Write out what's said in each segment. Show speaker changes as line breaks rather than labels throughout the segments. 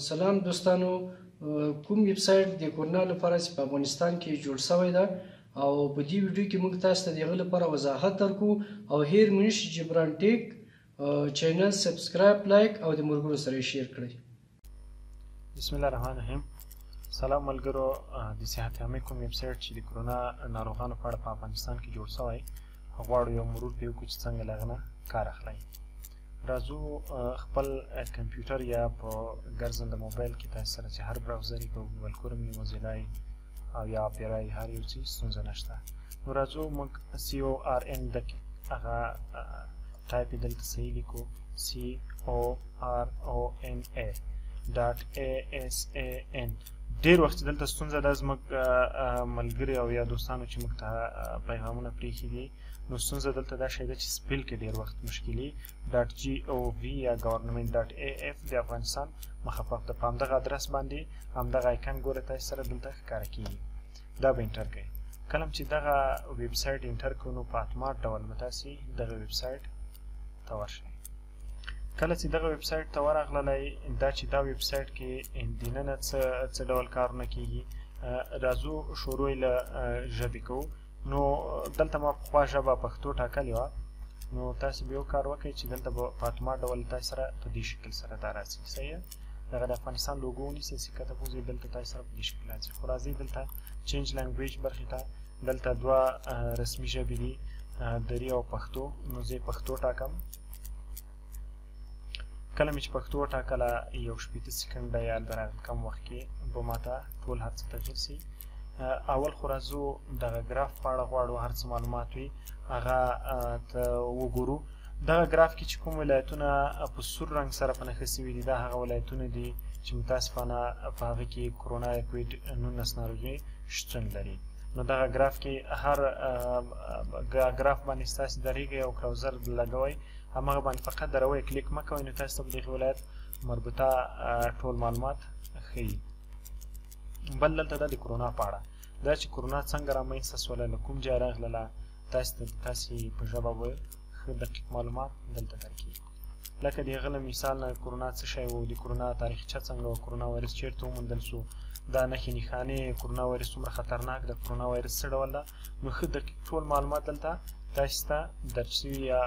سلام دوستانو کوم ویب سایټ د کورنا لپاره چې په افغانستان کې جوړ شوی ده او په دې ویډیو کې موږ تاسو ته دغه لپاره وضاحت درکو او هیر منش جبران ټیک چینل سبسکرایب لایک او د مرګرو سره شیر کړئ
بسم الله الرحمن الرحیم سلام ملګرو د صحت عامه کوم ویب سایټ چې د کرونا ناروغانو په اړه په افغانستان کې جوړ شوی غواړو یو مرور پې وکړو چې څنګه له هغه نه کار اخلئ راځو خپل کمپیوټر یا په ګرځنده موبایل کې تاسو سره چې هر براوزر یې کوو ګوګل کروم یې موزیلا یې او یا اپیرا یې هر یو څه ستونزه نشته نو راځو موږ سی او آر ان دقیق هغه ټایپ یې دلته صحیح لیکو سی او آر او ان ای ډاټ ای اس ای ان ډیر وخت دلته ستونزه ده زموږ ملګري او یا دوستانو چې موږ ته پیغامونه پرېښي دي نو ستونزه دلته دا شی ده چې سپیل کې ډیر وخت مشکلی ډاټ جی او وی یا ګورنمنت ډاټ ای اف د افغانستان مخه په د پام دغه ادرس باندې هم دغه آیکن ګوره تاسو سره دلته ښکار کیږي دا به انټر کړئ کلم چې دغه ویب سایټ انټر کړو نو په اتمات ډول به تاسو دغه ویب سایټ ته ورشئ کله چې دغه ویب سایټ ته ورغللی دا چې دا ویب سایټ کې دننه څه څه ډول کارونه کیږي راځو شروع له ژبې کوو نو دلته ما پخوا ژبه پښتو ټاکلې وه نو تاسو به یو کار وکړئ چې دلته به په اتومات ډول تاسو سره په دې شکل سره دا راځي صحیح دغه د افغانستان لوګو ونیسئ چې کته بوځئ دلته تاسو سره په دې شکل راځي خو راځئ دلته چینج لانګویج برخې ته دلته دوه رسمي ژبې دي دری او پښتو نو زه پښتو ټاکم کله مې چې پښتو وټاکله یو شپېته سیکنډه یا د هغه کم وخت کې به ماته ټول هر څه تغیر سي اول خو راځو دغه ګراف په اړه غواړو هر څه معلومات وي هغه ته وګورو دغه ګراف کې چې کوم ولایتونه په سور رنګ سره په نښه سوي دي دا هغه ولایتونه دي چې متاسفانه په هغه کې کرونا یا کویډ نولس ناروغي شتون لري نو دغه ګراف کې هر ګراف باندې ستاسو دریږي او کراوزر لګوي همغه باندې فقط د روی کلیک مه کوئ نو تاسو ته به دغه ولایت مربوطه ټول معلومات ښیي بل دلته دا د کرونا په اړه دا چې کرونا څنګه رامنځته سوله له کوم ځای راغلله تاسو ته تاسو په ژبه به ښه دقیق معلومات دلته درکړي لکه د هغه له مثال نه کرونا څه شی و د کرونا تاریخچه څنګه وه کرونا وایرس چیرته وموندل سو دا نښې نښانې کرونا وایرس څومره خطرناک ده کرونا وایرس څه ډول ده نو ښه دقیق ټول معلومات دلته تاسو ته درج شوي یا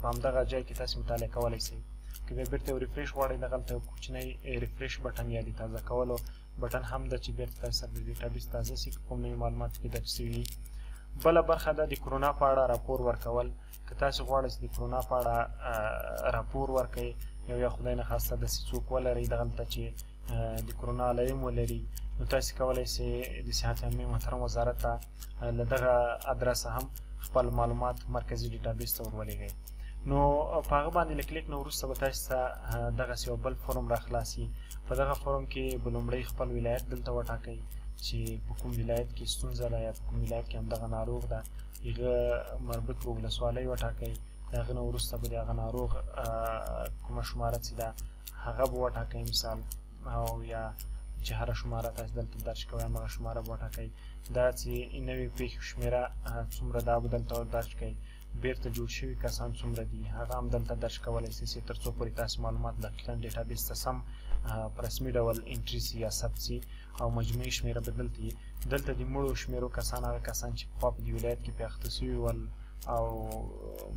په همدغه ځای کې تاسو مطالعه کولی شئ که بیا بیرته یو ریفریش غواړئ دغلته یو کوچنی ریفریش بټن یا د تازه کولو بټن هم ده چې بیرته تاسو سره د ډیټابیس تازه شي که کوم نوي معلومات پیدا شوي بله برخه ده د کرونا په اړه راپور ورکول که تاسو غواړئ چې د کرونا په اړه راپور ورکړئ یو یا خدای نه خواسته داسې څوک ولرئ دغلته چې د کرونا علایم ولري نو تاسو کولی شئ د صحت عامې محترم وزارت ته له دغه ادرسه هم خپل معلومات مرکزي ډیټابیس ته ورولېږئ نو په هغه باندې له کلیک نه وروسته به تاسو ته دغسې یو بل فورم راخلاصي په دغه فورم کې به لومړی خپل ولایت دلته وټاکئ چې په کوم ولایت کې ستونزه ده یا په کوم ولایت کې همدغه ناروغ ده هغه مربوط به ولسوالۍ وټاکئ د هغه نه وروسته به د هغه ناروغ کومه شماره چې ده هغه به وټاکئ مثال او یا چې هره شماره تاسو دلته درج کوئ همغه شماره به وټاکئ دا چې نوې پېښو شمېره څومره دا به دلته درج کړئ بیرته جوړ شوي کسان څومره دي هغه هم دلته درج کولی شئ چې تر څو پورې تاسو معلومات دقیقا ډیټابیس ته سم په رسمي ډول انټري سي یا ثبت سي او مجموعي شمېره به دلته وي. دلته د مړو شمېرو کسان هغه کسان چې پخوا په دې ولایت کې پرې اخته شوي ول او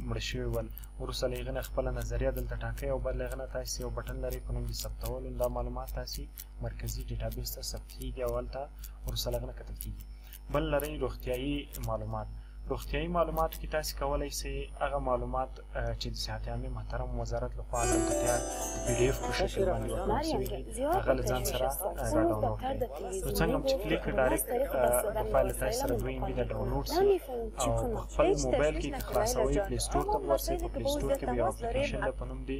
مړه شوي ول. وروسته له هغې نه خپله نظریه دلته ټاکئ او بعد له هغې نه تاسې یو بټن لرئ په نوم د ثبتولو نو دا معلومات تاسې مرکزي ډیټابیس ته ثبتېږي او هلته وروسته له هغې نه کتل کېږي. بل لرئ روغتیايي معلومات روغتیايي معلوماتو کې تاسو کولای شئ هغه معلومات چې د صحت عامه محترم وزارت لخوا دلته تیار د پی ډي اف په شکل باندې ورکړل شوي دي هغه له ځان سره راډاونلوډ کړئ نو څنګه چې کلیک ډایرکټ د فایل تاسو سره دوی مې د ډاونلوډ سي او په خپل موبایل کې خلاصوي پلی سټور ته ورسئ په پلی سټور کې به یو اپلیکیشن ده په نوم دی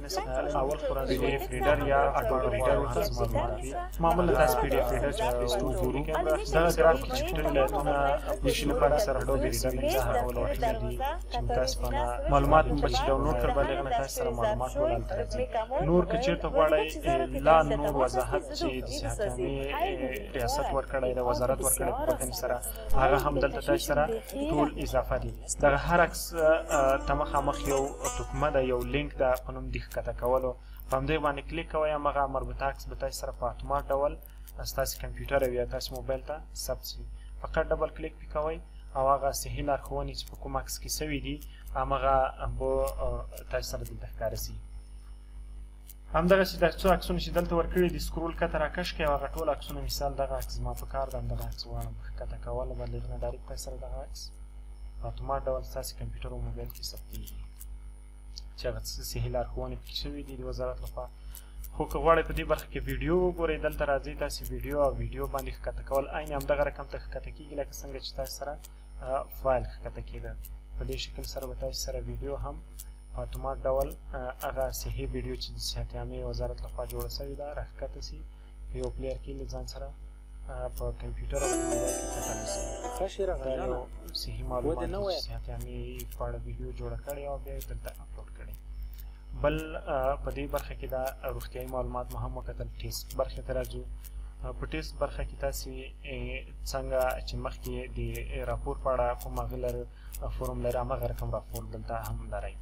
اول خو راځي پی ډی ایف ریډر یا اټو ریډر ورته څه معلومات وي معمولا تاسو پی ډی ایف ریډر چې پلی سټور کې ګورو دا ګراف کې چې ټول ولایتونه د شنو پاڼې سره ډو بي ریډر کې دا هغه ولایتونه دي چې تاسو په معلومات مو چې ډاونلوډ کړ باندې غنه تاسو سره معلومات ټول هلته راځي نور که چیرته غواړئ لا نور وضاحت چې د صحت ریاست ورکړی د وزارت ورکړی په کوم سره هغه هم دلته تاسو سره ټول اضافه دي دغه هر عکس ته مخامخ یو تکمه ده یو لینک ده په نوم د ښکته کولو په همدې باندې کلیک کوئ همغه مربوطه عکس به تاسو سره په اتومات ډول ستاسو کمپیوټر او یا تاسو موبایل ته ثبت شي فقط ډبل کلیک پې کوئ او هغه صحیح لارښوونې چې په کوم عکس کې سوي دي همغه به تاسو سره دلته ښکاره شي همدغسې دا څو عکسونه چې دلته ورکړي دي سکرول کته راکش کړئ او هغه ټول عکسونه مثال دغه عکس زما په کار ده همدغه عکس غواړم ښکته کوله به لري نه ډایرکټ پای سره دغه عکس په اتومات ډول ستاسې کمپیوټر او موبایل کې ثبتېږي چې هغه څه صحي لارښوونې پکې شوي دي د وزارت لخوا خو که غواړئ په دې برخه کې ویډیو وګورئ دلته راځئ تاسې ویډیو او ویډیو باندې ښکته کول عین همدغه رقم ته ښکته کېږي لکه څنګه چې تاسې سره فایل ښکته کېده په دې شکل سره به تاسو سره ویډیو هم په اتومات ډول هغه صحیح ویډیو چې د صحت عامې وزارت لخوا جوړه شوې ده راښکته شي په یو پلیر کې له ځان سره په کمپیوټر او موبایل کې کتلی شي ښه شي راغلی یو صحي معلومات چې صحت عامې په اړه ویډیو جوړه کړې او بیا یې دلته اپلوډ کړې بل په دې برخه کې دا روغتیايي معلومات مو هم وکتل ټیسټ برخې ته راځو په ټیسټ برخه کې تاسو څنګه چې مخکې د راپور په اړه کوم هغه لري فورم لري همغه رقم راپور دلته هم لرئ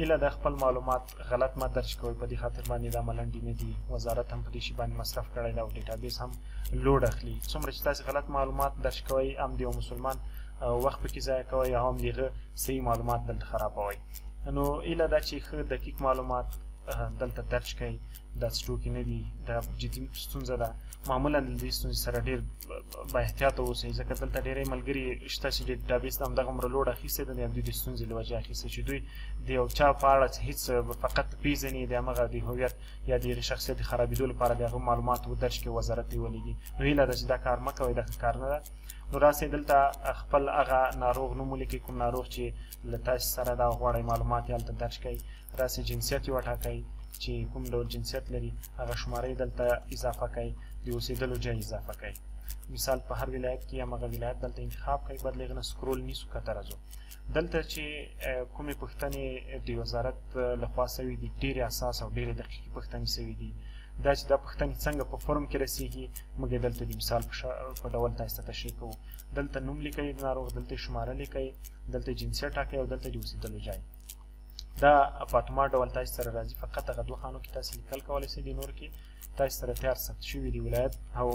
ایله ده خپل معلومات غلط مه درج کوئ په دې خاطر باندې دا ملنډې نه دي وزارت هم په دې شي باندې مصرف کړی ده او ډیټابیس هم لوډ اخلي څومره چې تاسو غلط معلومات درج کوئ هم د یو مسلمان وخت پکې ضایع کوئ او هم د هغه صحیح معلومات دلته خرابوئ نو ایله ده چې ښه دقیق معلومات دلته درج کړئ دا څه ټوکې نه دي، دا جدي ستونزه ده. معمولا له دې ستونزې سره ډېر بااحتیاطه اوسئ، ځکه دلته ډېری ملګري شته چې ډیټابیس د همدغه عمره لوډ اخیستی دی، د دوی د ستونزې له وجې اخیستی چې دوی د یو چا په اړه څه هېڅ فقط پېژني، د همغه د هویت یا د هغه شخصیت د خرابېدو لپاره د هغه معلومات ودرج کړي او وزارت ته یې ولیږي. نو هیله ده چې دا کار مه کوئ، دا ښه کار نه ده. نو راسئ دلته خپل هغه ناروغ نوم ولیکئ، کوم ناروغ چې له تاسې سره ده او غواړئ معلومات یې هلته درج کړئ. تاسې جنسیت یې وټاکئ چې کوم ډول جنسیت لري، هغه شماره یې دلته اضافه کړئ، د اوسېدلو جای اضافه کړئ، مثال په هر ولایت کې همغه ولایت دلته انتخاب کړئ، بعد له هغې نه سکرول نیسو ښکته راځو، دلته چې کومې پوښتنې د وزارت له خوا شوې دي ډېرې اساس او ډېرې دقیقي پوښتنې شوې دي، دا چې دا پوښتنې څنګه په فورم کې رسېږي موږ یې دلته د مثال په ډول تاسې ته تشریح کوو، دلته نوم لیکئ د ناروغ، دلته یې شماره لیکئ، دلته یې جنسیت ټاکئ او دلته یې د اوسېدلو جای. دا فاطمه ډول تاسو سره راځي فقط هغه دوه خانو کې تاسو لیکل کولای شئ د نور کې تاسو سره تیار ثبت شوی دی ولایت او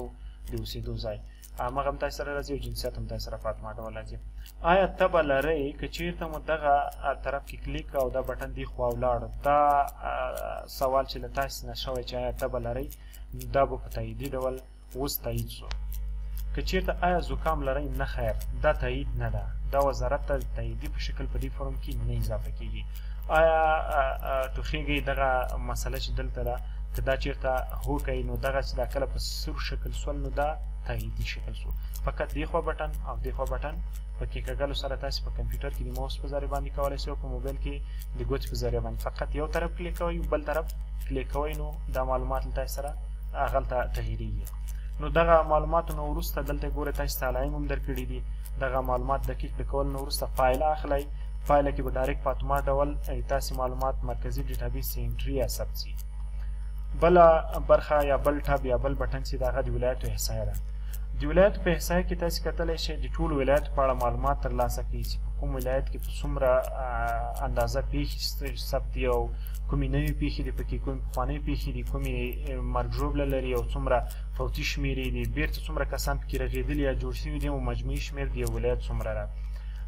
د اوسېدو ځای هغه هم تاسو سره راځي او جنسیت هم تاسو سره فاطمه ډول راځي آیا تبه لرئ که چیرته مو دغه طرف کې کلیک او دا بټن دی خو ولاړ دا سوال چې له تاسو نه شوی چې آیا تبه لرئ دا به په تاییدي ډول اوس تایید شو که چیرته آیا زکام لرئ نه خیر دا تایید نه ده دا وزارت ته تاییدي په شکل په دې فورم کې نه اضافه کیږي آیا ټوخیږئ دغه مسله چې دلته ده که دا چیرته هوکئ نو دغه چې دا کله په سور شکل سول نو دا تاییدي شکل سو فقط دی خو بټن او دی خو بټن په کې کګلو سره تاسو په کمپیوټر کې د ماوس په ذریعہ باندې کولای شئ او په موبایل کې د ګوتې په ذریعہ باندې فقط یو طرف کلیک کوئ بل طرف کلیک کوئ نو دا معلومات تاسو سره هغلته ټهیریږي نو دغه معلومات نو ورسته دلته ګوره تاسو ته علایم هم درکړي دي دغه معلومات دقیق د کول نو ورسته فایل اخلي فایل کې به ډایرکټ په اتومات ډول تاسو معلومات مرکزی ډیټابیس سي انټری یا ثبت سي بل برخه یا بل ټاب یا بل بټن سي دغه د ولایتو احصایه ده د ولایتو په احصایه کې تاسو کتلی شئ د ټولو ولایتو په اړه معلومات ترلاسه کړئ چې په کوم ولایت کې په څومره اندازه پیښې ثبت دي او کومې نوې پېښې دي پکې کومې پخوانۍ پېښې دي کومې مرګ ژوبله لري او څومره فوتي شمیرې دي بیرته څومره کسان پکې رغېدلي یا جوړ شوي دي او مجموعي شمیر د یو ولایت څومره ده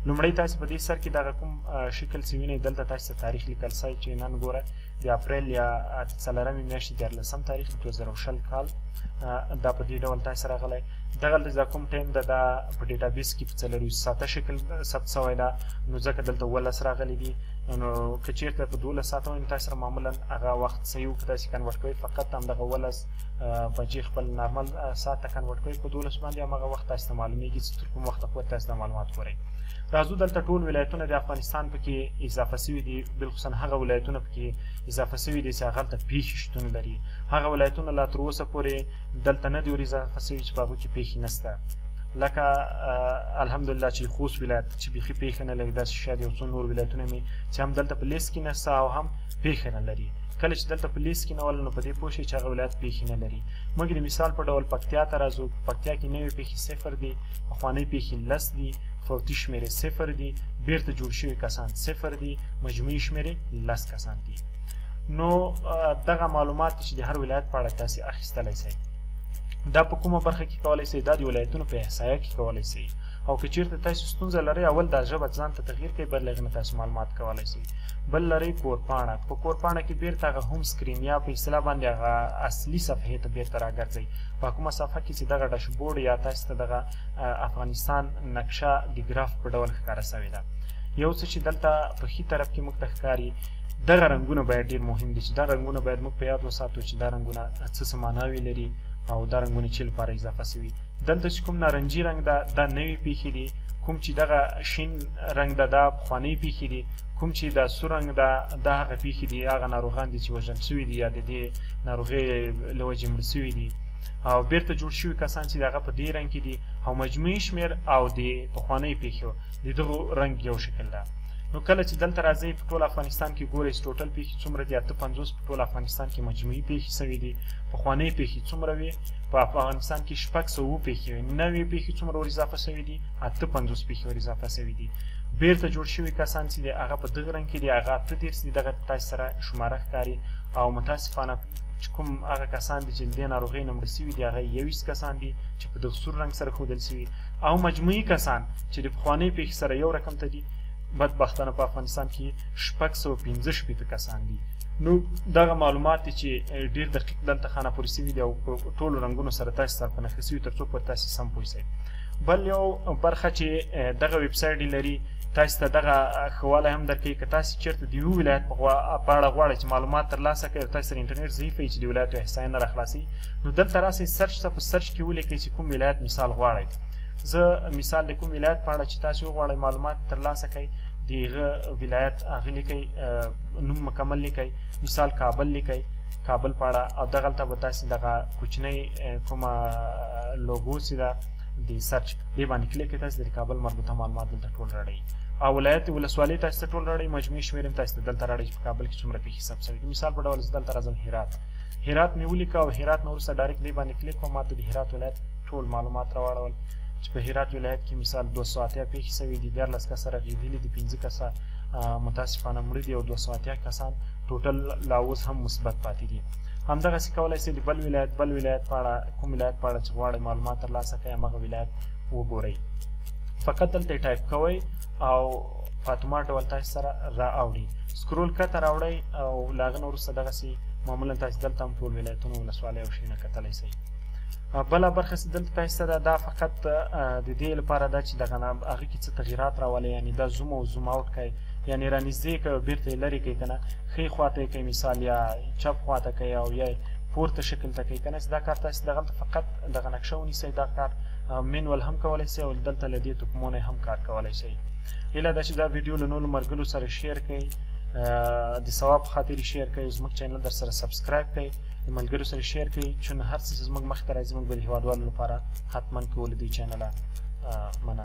لومړی تاسو په دې سر کې دغه کوم شکل چې وینئ دلته تاسو تاریخ لیکل سوی چې نن ګوره د اپریل یا د څلورمې میاشتې دیارلسم تاریخ د دوه زره او شل کال دا په دې ډول تاسو راغلی دغلته دا کوم ټایم ده دا په ډیټابیس کې په څلورویشت ساعته شکل ثبت سوی ده نو ځکه دلته اوولس راغلی دي نو که چیرته په 12 ساعته وای تاسو سره معمولا هغه وخت صحیح وو تاسو کنورټ کوي فقط هم دغه ولس بجې خپل نارمل ساعت ته کنورټ کوي په 12 باندې هغه وخت تاسو معلومیږي چې تر کوم وخت پورې تاسو د معلومات ګورئ راځو دلته ټول ولایتونه د افغانستان پکې اضافه شوي دي بلخصوصا هغه ولایتونه پکې اضافه شوي دي چې هغه ته پیښې شتون لري هغه ولایتونه لا تر اوسه پورې دلته نه دی وریځه خسوي چې په هغو کې پیښې نشته لکه الحمدلله چې خوست ولایت چې بیخي پیښه نه لري داسې شاید یو څو نور ولایتونه مې چې هم دلته په لیست کې نشته او هم پیښه نه لري کله چې دلته په لیست کې نه ول نو په دې پوه شئ چې هغه ولایت پیښې نه لري موږ د مثال په ډول پکتیا ته راځو په پکتیا کې نوې پیښې صفر دي پخوانۍ پیښې لس دي فوتي شمېرې صفر دي بیرته جوړ شوي کسان صفر دي مجموعي شمېرې لس کسان دي نو دغه معلومات چې د هر ولایت په اړه تاسو اخیستلی شئ دا په کومه برخه کې کولای شئ دا د ولایتونو په احصایه کې کولای شئ او که چیرته تاسو ستونزه لرئ اول دا ژبه ځان ته تغییر کړئ بل هغې نه تاسو معلومات کولای شئ بل لرئ کورپاڼه په کورپاڼه کې بیرته هغه هوم سکرین یا په اصطلاح باندې هغه اصلي صفحې ته بیرته راګرځئ په کومه صفحه کې چې دغه ډاشبورډ یا تاسو ته دغه افغانستان نقشه د ګراف په ډول ښکاره شوې ده یو څه چې دلته په ښي طرف کې موږ ته ښکاري دغه رنګونه باید ډیر مهم دي چې دا رنګونه باید موږ په یاد وساتو چې دا رنګونه څه څه معناوې لري او دا رنګونه چې لپاره اضافه شوي دلته چې کوم نارنجي رنګ ده دا نوې پیښې دي کوم چې دغه شین رنګ ده دا پخوانۍ پیښې دي کوم چې دا سور رنګ ده دا هغه پیښې دي هغه ناروغان دي چې وژل شوي دي یا د دې ناروغۍ له وجې مړ شوي دي او بیرته جوړ شوي کسان چې دغه په دې رنګ کې دي او مجموعي شمیر او د پخوانۍ پیښو د دغو رنګ یو شکل ده نو کله چې دلته راځئ په ټول افغانستان کې ګورئ چې ټوټل پېښې څومره دي اته پنځوس په ټول افغانستان کې مجموعي پېښې سوي دي پخوانۍ پېښې څومره وې په افغانستان کې شپږ سوه اووه پېښې وې نوې پېښې څومره ور اضافه سوي دي اته پنځوس پېښې ور اضافه سوي دي بیرته جوړ شوي کسان چې دی هغه په دغه رنګ کې دی هغه اته دېرش دي دغه تاسو سره شماره ښکاري او متاسفانه چې کوم هغه کسان دي چې د دې ناروغۍ نه مړه سوي دي هغه یوویشت کسان دي چې په دغه سور رنګ سره ښودل سوي او مجموعي کسان چې د پخوانۍ پېښې سره یو رقم ته دي بدبختانه په افغانستان کې شپږ سوه پنځه شپېته کسان دي نو دغه معلومات دي چې ډېر دقیق دلته خانه پورې سوي دي او په ټولو رنګونو سره تاسې سره په نښه سوي ترڅو پر تاسې سم پوه سئ بل یو برخه چې دغه ویب سایټ لري تاسو ته دغه خواله هم درکې که تاسو چیرته د یو ولایت په اړه غواړئ چې معلومات ترلاسه کړئ او تاسو سره انټرنیټ ضعیف وي چې د ولایت احصایه نه راخلاصي نو دلته راسئ سرچ ته په سرچ کې ولیکئ چې کوم ولایت مثال غواړئ زه مثال د کوم ولایت په اړه چې تاسو وغواړئ معلومات ترلاسه کړئ د هغه ولایت هغه لیکئ نوم مکمل لیکئ مثال کابل لیکئ کابل په اړه او دغلته به تاسو دغه کوچنۍ کومه لوګو چې ده د سرچ دې باندې کلیک کړئ تاسو د کابل مربوطه معلومات دلته ټول راړئ او ولایت ولسوالۍ تاسو ته ټول راړئ مجموعي شمېر هم تاسو ته دلته راړئ چې په کابل کې څومره پېښې ثبت شوي دي مثال په ډول زه دلته راځم هرات هرات مې ولیکه او هرات نه وروسته ډایرکټ دې باندې کلیک کوم ماته د هرات ولایت ټول معلومات راواړول چې په هرات ولایت کې مثال 280 پیښې شوې دي 14 کسه رغېدلي دي 15 کسه متاسفانه مړه دي او 280 کسان ټوټل لا اوس هم مثبت پاتې دي همدغه څه کولای شئ د بل ولایت بل ولایت په اړه کوم ولایت په اړه چې غواړئ معلومات ترلاسه کړئ همغه ولایت وګورئ فقط دلته ټایپ کوئ او په اتومات ډول تاسو سره را اوړي سکرول کښته راوړئ او له هغه نه وروسته دغسې معمولا تاسو دلته هم ټول ولایتونه ولسوالۍ او شیونه کتلی شئ بله برخه چې دلته پېسته ده دا فقط د دې لپاره ده چې دغه هغه کې څه تغیرات راولي یعنی دا زوم او زوم اوټ کوي یعنی رانږدې کوي او بیرته یې لرې کوي کنه ښی خواته کوي مثال یا چپ خواته کوي او یا پورته شکل ته کوي کنه دا کار تاسو دغه فقط دغه نقشه ونیسئ دا کار منول هم کولای شئ او دلته لدې تکمونه هم کار کولای شئ هیله ده چې دا ویډیو له نورو مرګلو سره شیر کړئ د ثواب خاطر شیر کړئ زموږ چینل در سره سبسکرایب کړئ د ملګرو سره شیر کړئ چې هر څه چې زموږ مخې ته راځي موږ به د هیوادوالو لپاره حتما کولو دي چینله مننه